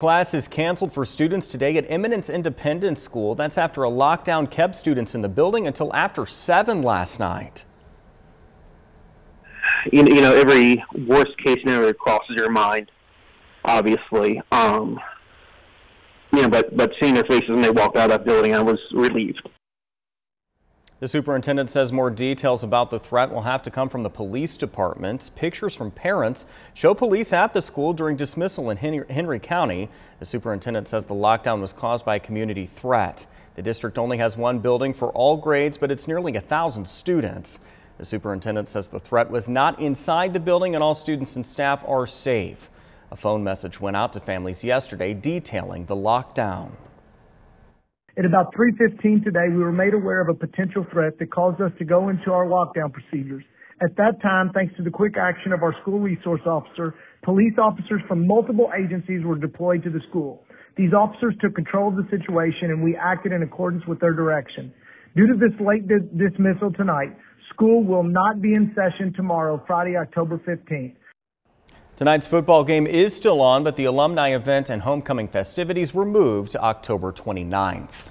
Class is canceled for students today at Eminence Independent School. That's after a lockdown kept students in the building until after 7 last night. You know, you know every worst case scenario crosses your mind, obviously. Um, you know, but, but seeing their faces when they walked out of that building, I was relieved. The superintendent says more details about the threat will have to come from the police department. Pictures from parents show police at the school during dismissal in Henry County. The superintendent says the lockdown was caused by a community threat. The district only has one building for all grades, but it's nearly a thousand students. The superintendent says the threat was not inside the building and all students and staff are safe. A phone message went out to families yesterday detailing the lockdown. At about 3.15 today, we were made aware of a potential threat that caused us to go into our lockdown procedures. At that time, thanks to the quick action of our school resource officer, police officers from multiple agencies were deployed to the school. These officers took control of the situation and we acted in accordance with their direction. Due to this late di dismissal tonight, school will not be in session tomorrow, Friday, October 15th. Tonight's football game is still on, but the alumni event and homecoming festivities were moved to October 29th.